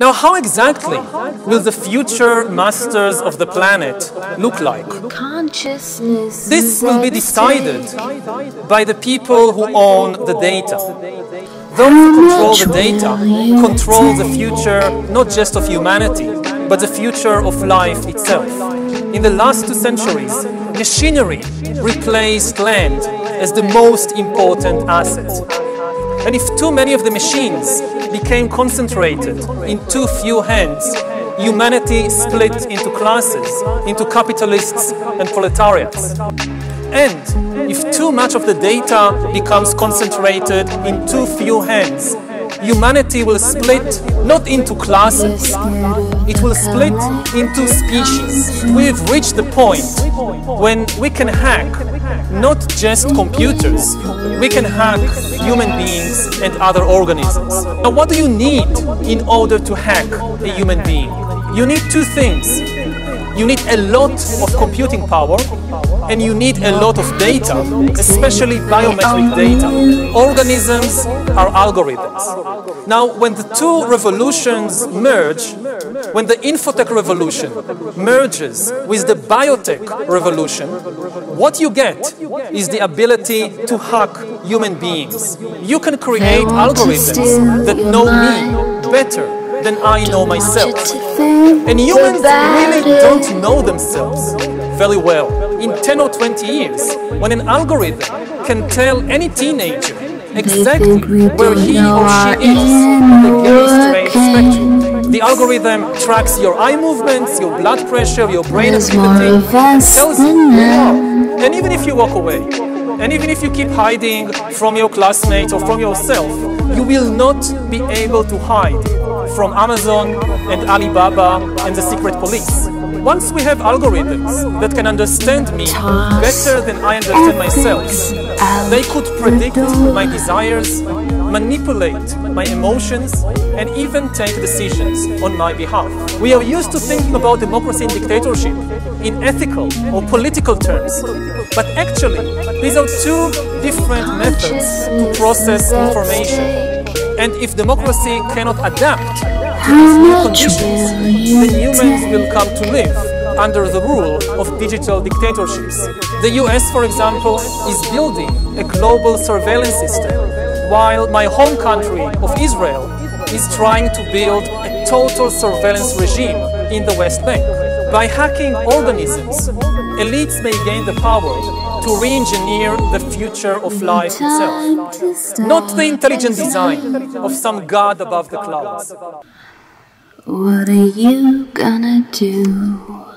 Now, how exactly will the future masters of the planet look like? Consciousness. This will be decided by the people who own the data. Those who control the data control the future not just of humanity, but the future of life itself. In the last two centuries, machinery replaced land as the most important asset. And if too many of the machines became concentrated in too few hands, humanity split into classes, into capitalists and proletariats. And if too much of the data becomes concentrated in too few hands, humanity will split not into classes, it will split into species. We've reached the point when we can hack not just computers, we can hack human beings and other organisms. Now, what do you need in order to hack a human being? You need two things. You need a lot of computing power and you need a lot of data, especially biometric data. Organisms are algorithms. Now, when the two revolutions merge, when the infotech revolution merges with the biotech revolution, what you get is the ability to hack human beings. You can create algorithms that know me better than I know myself. And humans really don't know themselves very well. In 10 or 20 years, when an algorithm can tell any teenager exactly where he or she is the algorithm tracks your eye movements, your blood pressure, your brain activity, tells you are. And even if you walk away, and even if you keep hiding from your classmates or from yourself, you will not be able to hide from Amazon and Alibaba and the secret police. Once we have algorithms that can understand me better than I understand myself, they could predict my desires, manipulate my emotions, and even take decisions on my behalf. We are used to thinking about democracy and dictatorship in ethical or political terms, but actually, these are two different methods to process information. And if democracy cannot adapt to these new conditions, then humans will come to live under the rule of digital dictatorships. The US, for example, is building a global surveillance system, while my home country of Israel is trying to build a total surveillance regime in the West Bank. By hacking organisms, elites may gain the power to re-engineer the future of life itself, not the intelligent design of some god above the clouds. What are you gonna do?